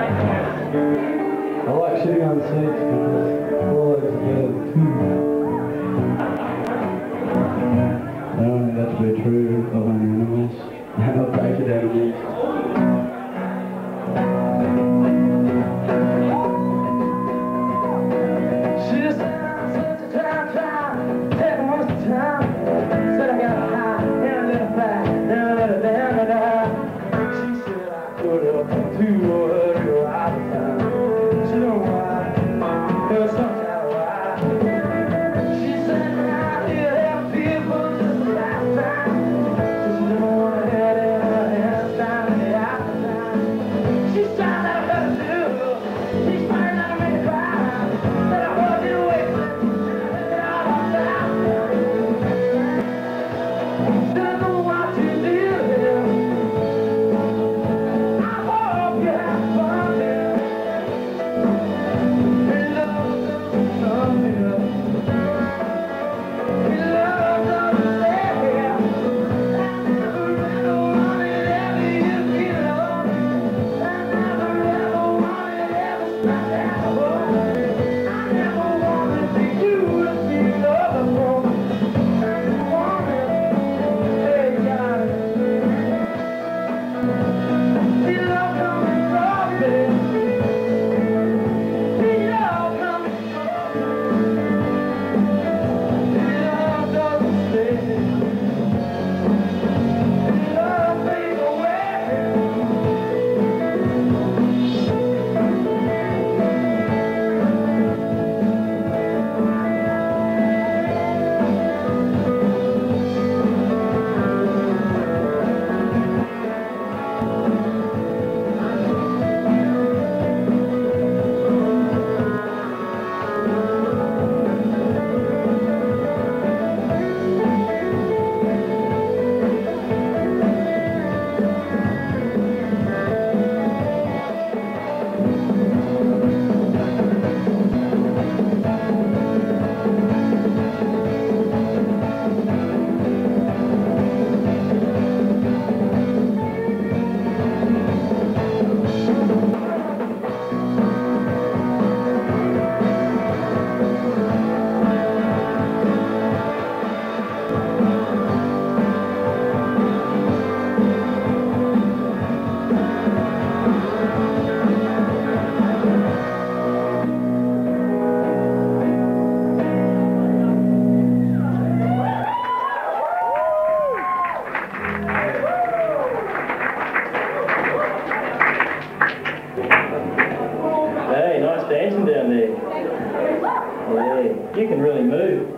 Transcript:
I like sitting on stage because I like to too. I don't know to be true of my animals. I'm a private animal. Said I got high and a little fat You can really move.